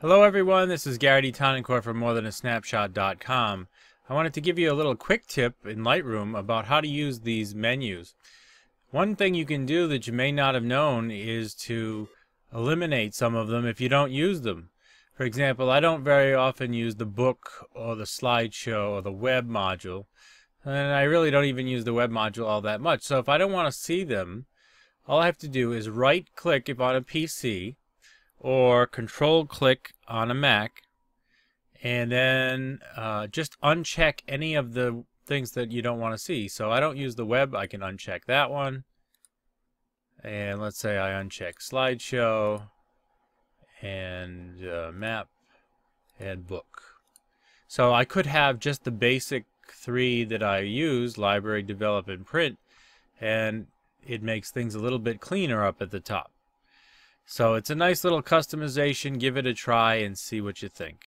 Hello everyone, this is Gary D. Tonencourt from MoreThanASnapshot.com. I wanted to give you a little quick tip in Lightroom about how to use these menus. One thing you can do that you may not have known is to eliminate some of them if you don't use them. For example, I don't very often use the book or the slideshow or the web module, and I really don't even use the web module all that much. So if I don't want to see them, all I have to do is right click if on a PC or control click on a Mac and then uh, just uncheck any of the things that you don't want to see. So I don't use the web, I can uncheck that one. And let's say I uncheck slideshow and uh, map and book. So I could have just the basic three that I use, library, develop, and print, and it makes things a little bit cleaner up at the top. So it's a nice little customization. Give it a try and see what you think.